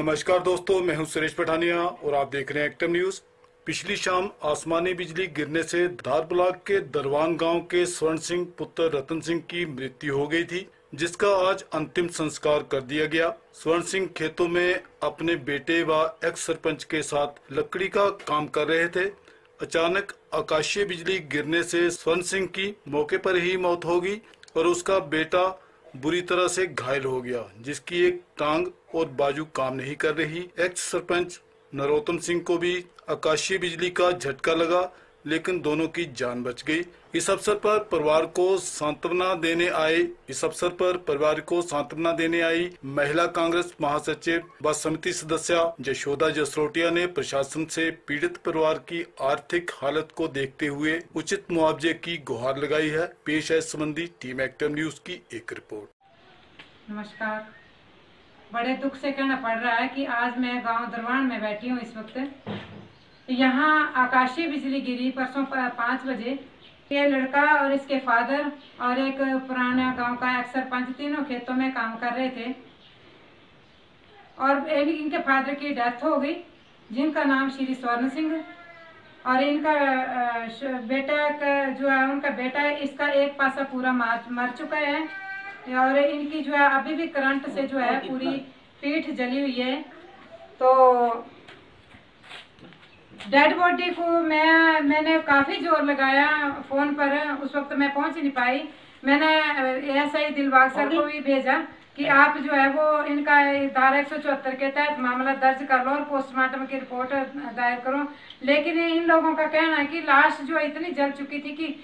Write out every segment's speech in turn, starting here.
नमस्कार दोस्तों, मैं हूँ सुरेश पठानिया और आप देख रहे हैं एक्टिव न्यूज़ पिछली शाम आसमानी बिजली गिरने से धार ब्लॉक के दरवान गाँव के स्वर्ण सिंह पुत्र रतन सिंह की मृत्यु हो गई थी, जिसका आज अंतिम संस्कार कर दिया गया। स्वर्ण सिंह खेतों में अपने बेटे व एक्स सरपंच के साथ लकड़ी का काम कर रहे थे। अचानक आकाशीय बिजली गिरने से स्वर्ण सिंह की मौके पर ही मौत हो गई। और उसका बेटा बुरी तरह से घायल हो गया, जिसकी एक टांग और बाजू काम नहीं कर रही। एक्स सरपंच नरोत्तम सिंह को भी आकाशीय बिजली का झटका लगा। लेकिन दोनों की जान बच गई। इस अवसर पर परिवार को सांत्वना देने आए इस अवसर पर परिवार को सांत्वना देने आई महिला कांग्रेस महासचिव व समिति सदस्य जशोदा जसरोटिया ने प्रशासन से पीड़ित परिवार की आर्थिक हालत को देखते हुए उचित मुआवजे की गुहार लगाई है। पेश है संबंधी टीम एक्टिव न्यूज़ की एक रिपोर्ट। नमस्कार। बड़े दुख से कहना पड़ रहा है कि आज मैं गाँव दरवान में बैठी हूँ इस वक्त। यहाँ आकाशीय बिजली गिरी परसों पाँच बजे। ये लड़का और इसके फादर और एक पुराना गाँव का एक सरपंच तीनों खेतों में काम कर रहे थे। और इनके फादर की डेथ हो गई जिनका नाम श्री स्वर्ण सिंह और इनका बेटा का जो है उनका बेटा है इसका एक पासा पूरा मार मर चुका है। और इनकी जो है अभी भी करंट से जो है पूरी पीठ जली हुई है। तो डेड बॉडी को मैं मैंने काफ़ी ज़ोर लगाया फ़ोन पर। उस वक्त मैं पहुँच नहीं पाई। मैंने एस आई दिलबाग सर को भी भेजा कि आप जो है वो इनका धारा एक सौ चौहत्तर के तहत मामला दर्ज कर लो और पोस्टमार्टम की रिपोर्ट दायर करो। लेकिन इन लोगों का कहना है कि लाश जो इतनी जल चुकी थी कि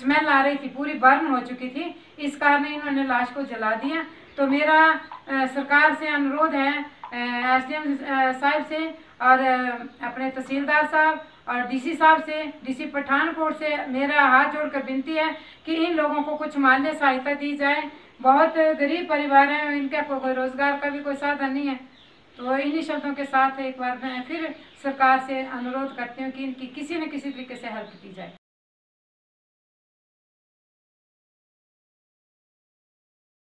स्मेल आ रही थी पूरी बर्न हो चुकी थी। इस कारण इन्होंने लाश को जला दिया। तो मेरा आ, सरकार से अनुरोध है एस डी एम साहब से और अपने तहसीलदार साहब और डीसी साहब से, डीसी पठानकोट से मेरा हाथ जोड़कर विनती है कि इन लोगों को कुछ मान्य सहायता दी जाए। बहुत गरीब परिवार हैं, इनका कोई रोज़गार का भी कोई साधन नहीं है। तो इन्हीं शब्दों के साथ एक बार मैं फिर सरकार से अनुरोध करती हूँ कि इनकी किसी न किसी तरीके से हेल्प की जाए।